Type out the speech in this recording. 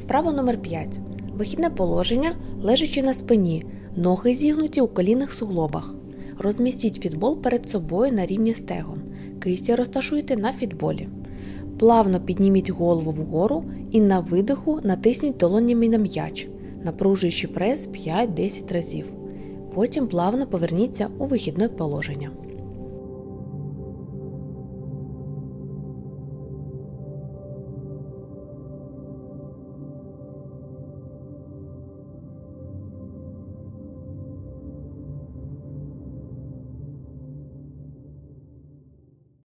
Вправа номер 5. Вихідне положення, лежачи на спині, ноги зігнуті у колінних суглобах. Розмістіть фітбол перед собою на рівні стегон. Кисті розташуйте на фітболі. Плавно підніміть голову вгору і на видиху натисніть долонями на м'яч, напружуючи прес 5-10 разів. Потім плавно поверніться у вихідне положення.